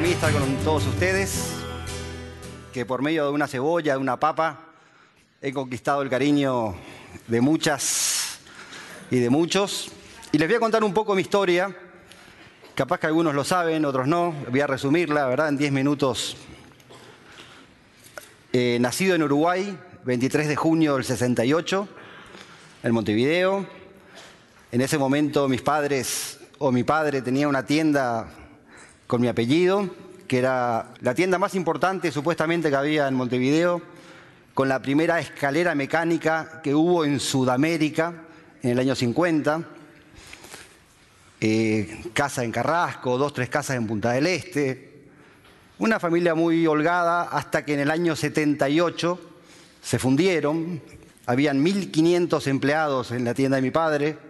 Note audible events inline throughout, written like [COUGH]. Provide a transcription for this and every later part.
con todos ustedes, que por medio de una cebolla, de una papa, he conquistado el cariño de muchas y de muchos. Y les voy a contar un poco mi historia. Capaz que algunos lo saben, otros no. Voy a resumirla, ¿verdad? En 10 minutos. Eh, nacido en Uruguay, 23 de junio del 68, en Montevideo. En ese momento mis padres o mi padre tenía una tienda con mi apellido, que era la tienda más importante supuestamente que había en Montevideo, con la primera escalera mecánica que hubo en Sudamérica en el año 50. Eh, casa en Carrasco, dos, tres casas en Punta del Este. Una familia muy holgada hasta que en el año 78 se fundieron. Habían 1.500 empleados en la tienda de mi padre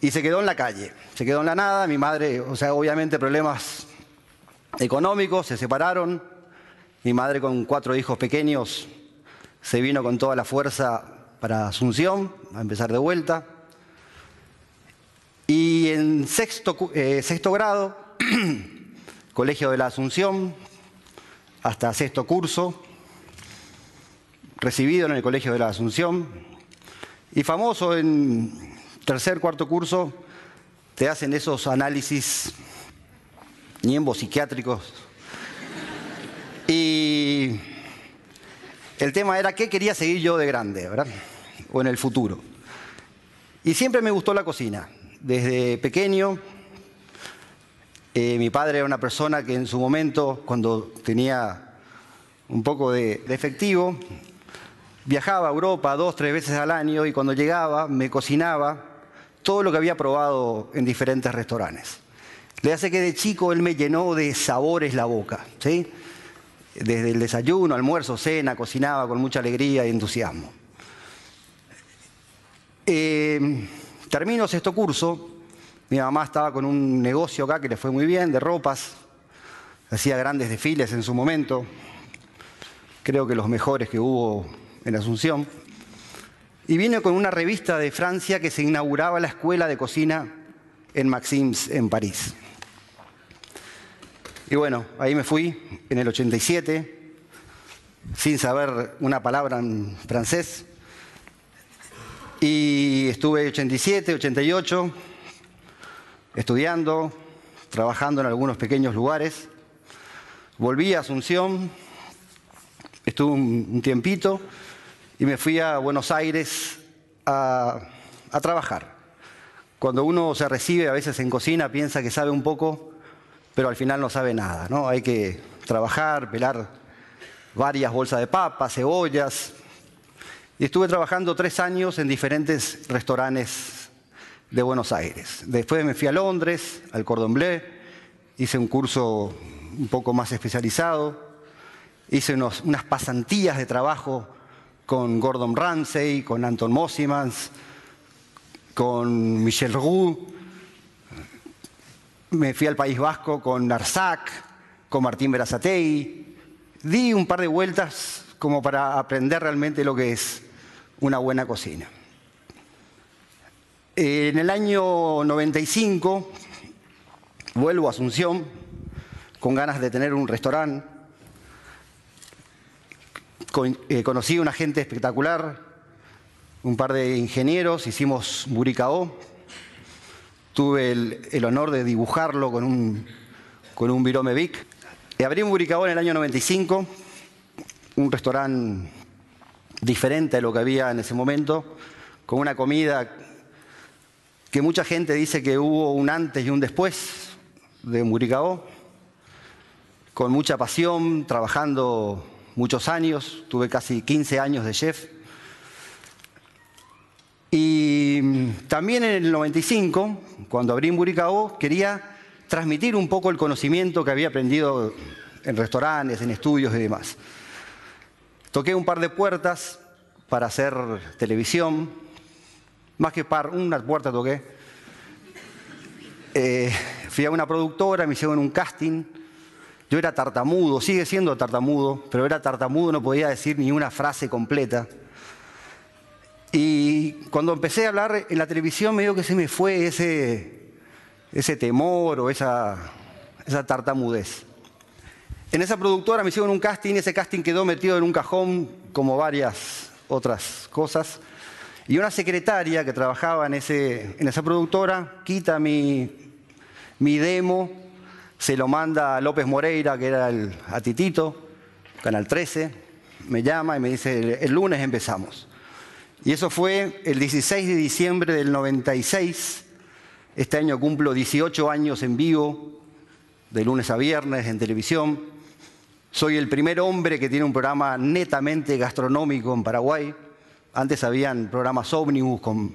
y se quedó en la calle, se quedó en la nada. Mi madre, o sea, obviamente problemas económicos, se separaron. Mi madre con cuatro hijos pequeños se vino con toda la fuerza para Asunción, a empezar de vuelta. Y en sexto, eh, sexto grado, [CLEARS THROAT] Colegio de la Asunción, hasta sexto curso, recibido en el Colegio de la Asunción, y famoso en tercer, cuarto curso, te hacen esos análisis niembos psiquiátricos. Y el tema era qué quería seguir yo de grande, ¿verdad? O en el futuro. Y siempre me gustó la cocina. Desde pequeño, eh, mi padre era una persona que en su momento, cuando tenía un poco de, de efectivo, viajaba a Europa dos, tres veces al año y cuando llegaba me cocinaba todo lo que había probado en diferentes restaurantes. Le hace que de chico él me llenó de sabores la boca, ¿sí? Desde el desayuno, almuerzo, cena, cocinaba con mucha alegría y entusiasmo. Eh, termino sexto curso, mi mamá estaba con un negocio acá que le fue muy bien, de ropas, hacía grandes desfiles en su momento, creo que los mejores que hubo en Asunción y vine con una revista de Francia que se inauguraba la escuela de cocina en Maxims, en París. Y bueno, ahí me fui en el 87, sin saber una palabra en francés. Y estuve 87, 88, estudiando, trabajando en algunos pequeños lugares. Volví a Asunción, estuve un tiempito y me fui a Buenos Aires a, trabajar. Cuando uno se recibe a veces en cocina piensa que sabe un poco, pero al final no sabe nada, ¿no? Hay que trabajar, pelar varias bolsas de papas, cebollas. Y estuve trabajando tres años en diferentes restaurantes de Buenos Aires. Después me fui a Londres, al Cordon Bleu, hice un curso un poco más especializado, hice unas pasantías de trabajo con Gordon Ramsay, con Anton Mossimans, con Michel Roux. Me fui al País Vasco con Narzac, con Martín Berazategui. Di un par de vueltas como para aprender realmente lo que es una buena cocina. En el año 95 vuelvo a Asunción con ganas de tener un restaurante eh, conocí a una gente espectacular, un par de ingenieros, hicimos Buricao. Tuve el, honor de dibujarlo con un, con un Virome Vic. Y abrí un Buricao en el año 95, un restaurante diferente a lo que había en ese momento, con una comida que mucha gente dice que hubo un antes y un después de Buricao, con mucha pasión, trabajando muchos años, tuve casi 15 años de chef. Y también en el 95, cuando abrí en Buricao, quería transmitir un poco el conocimiento que había aprendido en restaurantes, en estudios y demás. Toqué un par de puertas para hacer televisión, más que par, una puerta toqué. Eh, fui a una productora, me hicieron un casting yo era tartamudo, sigue siendo tartamudo, pero era tartamudo, no podía decir ni una frase completa. Y cuando empecé a hablar en la televisión, me dio que se me fue ese, ese temor o esa, esa tartamudez. En esa productora me hicieron un casting, ese casting quedó metido en un cajón como varias otras cosas. Y una secretaria que trabajaba en, ese, en esa productora quita mi, mi demo, se lo manda a López Moreira, que era el, a Titito, Canal 13, me llama y me dice, el lunes empezamos. Y eso fue el 16 de diciembre del 96. Este año cumplo 18 años en vivo, de lunes a viernes en televisión. Soy el primer hombre que tiene un programa netamente gastronómico en Paraguay. Antes habían programas ómnibus con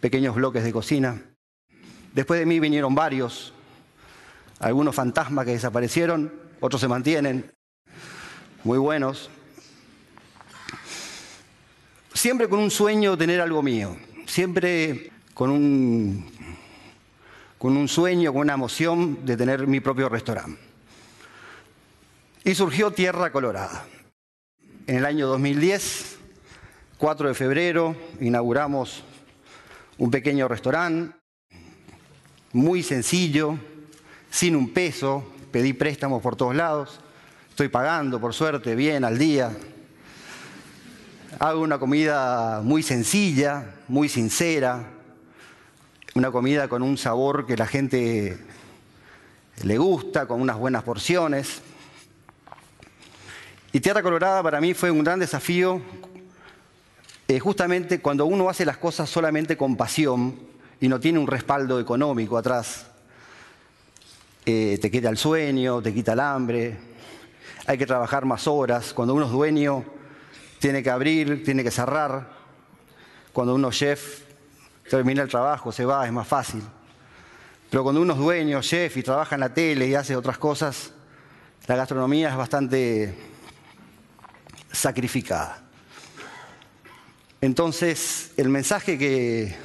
pequeños bloques de cocina. Después de mí vinieron varios, algunos fantasmas que desaparecieron, otros se mantienen, muy buenos. Siempre con un sueño de tener algo mío, siempre con un, con un sueño, con una emoción de tener mi propio restaurante. Y surgió Tierra Colorada. En el año 2010 4 de febrero inauguramos un pequeño restaurante, muy sencillo, sin un peso, pedí préstamos por todos lados, estoy pagando por suerte bien al día. Hago una comida muy sencilla, muy sincera, una comida con un sabor que la gente le gusta, con unas buenas porciones. Y Tierra Colorada para mí fue un gran desafío eh, justamente cuando uno hace las cosas solamente con pasión y no tiene un respaldo económico atrás, eh, te quita el sueño, te quita el hambre, hay que trabajar más horas. Cuando uno es dueño, tiene que abrir, tiene que cerrar. Cuando uno es chef, termina el trabajo, se va, es más fácil. Pero cuando uno es dueño, chef y trabaja en la tele y hace otras cosas, la gastronomía es bastante sacrificada. Entonces, el mensaje que,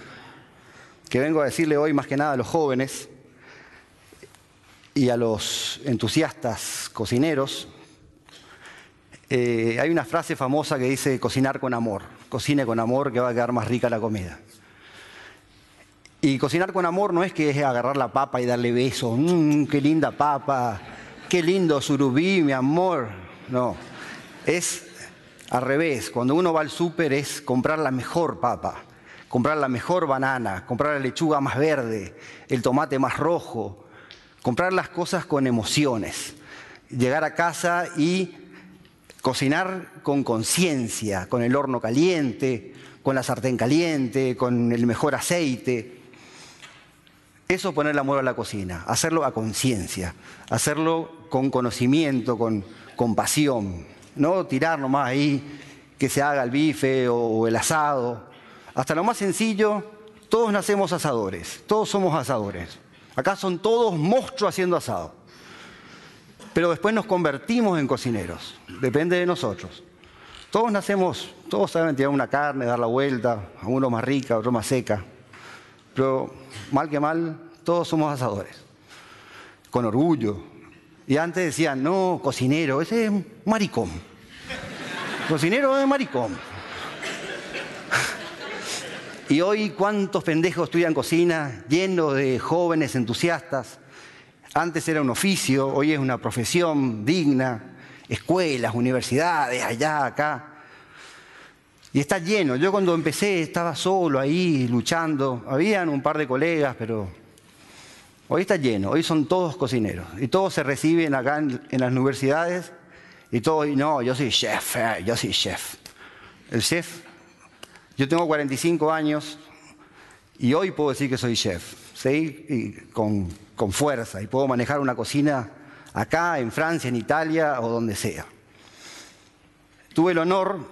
que vengo a decirle hoy más que nada a los jóvenes y a los entusiastas cocineros, eh, hay una frase famosa que dice cocinar con amor, cocine con amor que va a quedar más rica la comida. Y cocinar con amor no es que es agarrar la papa y darle besos, mmm, qué linda papa, qué lindo surubí, mi amor. No, es al revés, cuando uno va al súper es comprar la mejor papa, comprar la mejor banana, comprar la lechuga más verde, el tomate más rojo, comprar las cosas con emociones, llegar a casa y cocinar con conciencia, con el horno caliente, con la sartén caliente, con el mejor aceite. Eso es poner el amor a la cocina, hacerlo a conciencia, hacerlo con conocimiento, con, con pasión no tirar nomás ahí que se haga el bife o el asado. Hasta lo más sencillo, todos nacemos asadores, todos somos asadores. Acá son todos monstruos haciendo asado. Pero después nos convertimos en cocineros, depende de nosotros. Todos nacemos, todos saben tirar una carne, dar la vuelta, uno más rica, otro más seca. Pero mal que mal, todos somos asadores, con orgullo, y antes decían, no, cocinero, ese es maricón. Cocinero es maricón. Y hoy cuántos pendejos estudian cocina, llenos de jóvenes entusiastas. Antes era un oficio, hoy es una profesión digna, escuelas, universidades, allá, acá. Y está lleno. Yo cuando empecé estaba solo ahí, luchando. Habían un par de colegas, pero Hoy está lleno, hoy son todos cocineros y todos se reciben acá en, las universidades y todos, no, yo soy chef, eh, yo soy chef. El chef, yo tengo 45 años y hoy puedo decir que soy chef, ¿sí? Con, con fuerza y puedo manejar una cocina acá, en Francia, en Italia o donde sea. Tuve el honor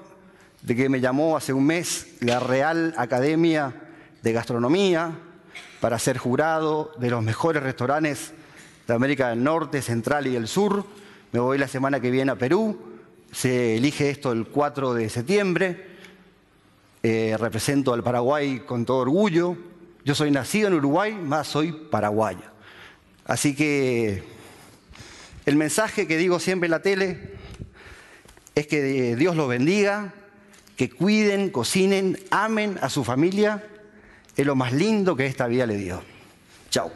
de que me llamó hace un mes la Real Academia de Gastronomía para ser jurado de los mejores restaurantes de América del Norte, Central y del Sur. Me voy la semana que viene a Perú. Se elige esto el 4 de septiembre. Eh, represento al Paraguay con todo orgullo. Yo soy nacido en Uruguay, más soy paraguayo. Así que el mensaje que digo siempre en la tele es que Dios los bendiga, que cuiden, cocinen, amen a su familia es lo más lindo que esta vida le dio. Chao.